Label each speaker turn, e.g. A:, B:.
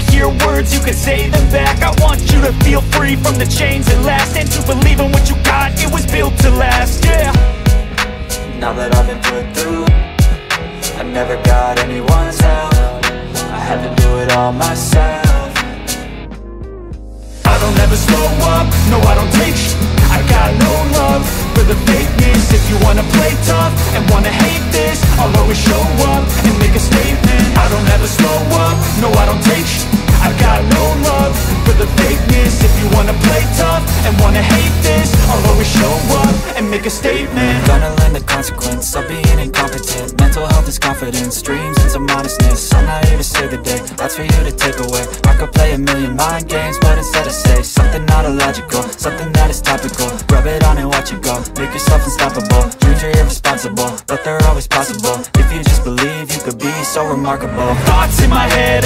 A: to hear words, you can say them back. I want you to feel free from the chains that last And to believe in what you got, it was built to last, yeah. Now that I've been put through I never got anyone's help. I had to do it all myself. I don't ever slow up, no I don't take sh- I got no love for the fakeness. If you wanna play tough and wanna hate this I'll always show up and make a statement. I don't ever slow I'll always show up and make a statement. Gonna learn the consequence of being incompetent. Mental health is confidence, dreams and some honestness I'm not here to save the day, that's for you to take away. I could play a million mind games, but instead I say Something not illogical, something that is topical. Rub it on and watch it go, make yourself unstoppable. Dreams are irresponsible, but they're always possible. If you just believe, you could be so remarkable. Thoughts in my head,